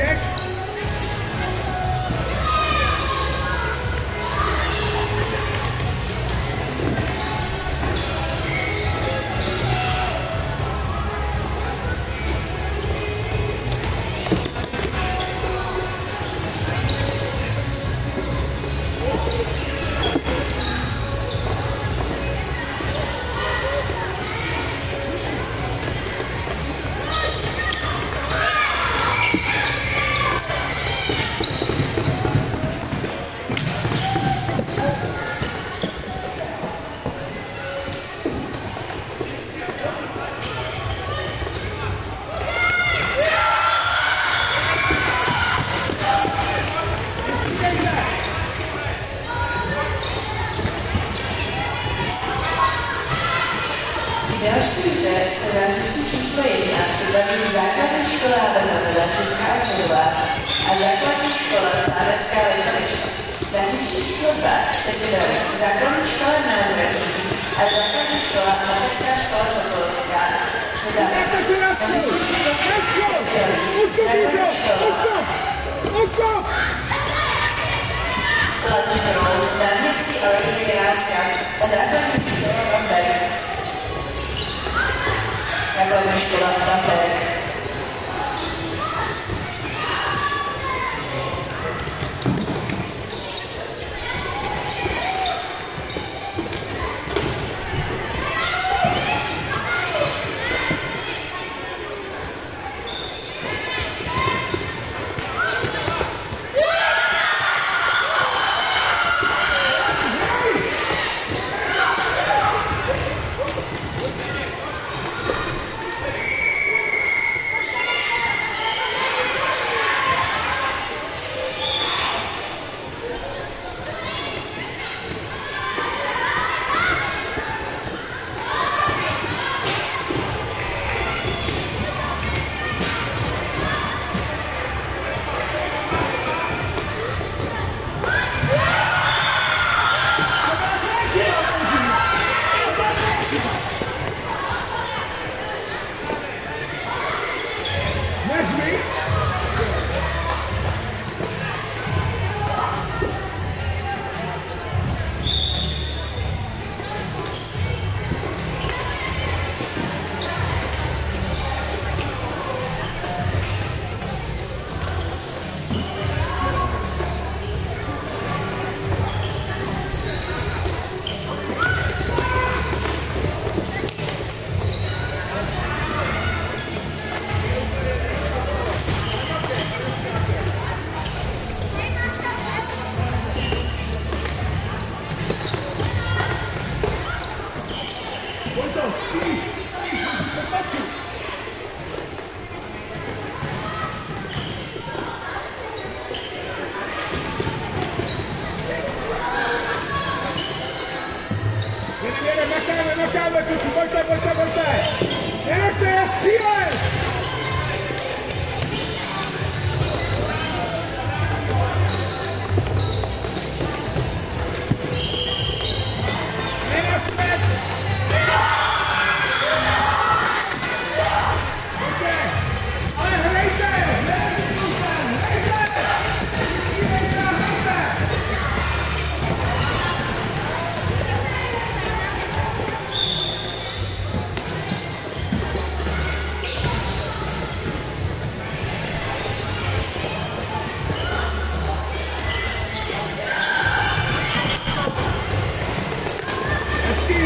Yes. Další hře se na hřišti číslo 1 připraví základní škola Abrahamova Česká Třebová a základní škola Zámecká Lejkoviště. Na hřišti číslo 2 se připraví základní škola Národní a základní škola Mateřská škola Sokolovská. Se na hřišti číslo 3 se Ustup, základní škola školou náměstí Elektriky Rácka a základní škola Bamberg. Základní škola Bamberg.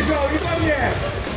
Niko, i do mnie!